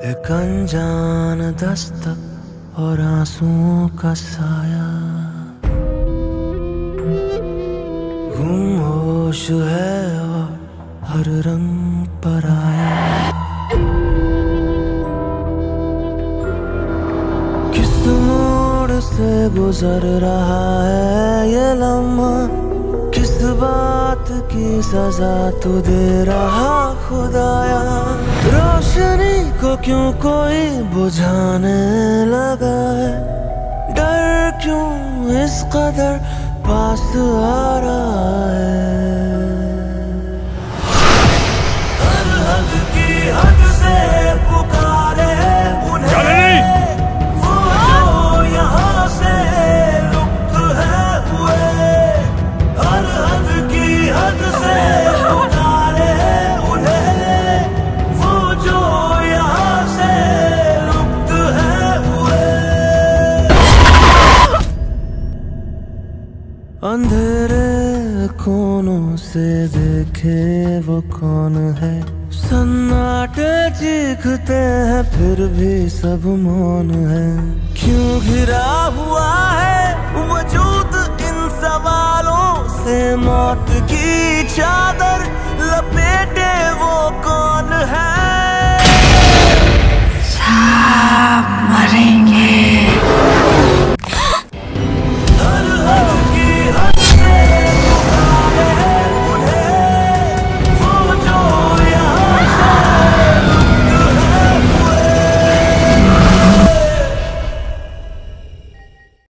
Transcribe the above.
एक अनजान दस्तक और आंसुओं का साया। गुम होश है और हर रंग पर आया। किस मोड़ से गुजर रहा है ये लम्हा? किस बात की सजा तू दे रहा रोशनी को क्यों कोई बुझाने लगा है? डर क्यों इस कदर पास आ रहा है? हर हद की हद से पुकारे उन्हें। वो जो यहाँ से लुप्त है हुए। हर हद की हद से अंधेरे कोनों से देखे वो कौन है? सन्नाटे चीखते हैं, फिर भी सब मौन है। क्यों घिरा हुआ है वजूद इन सवालों से? मौत की चादर, लपेटे वो कौन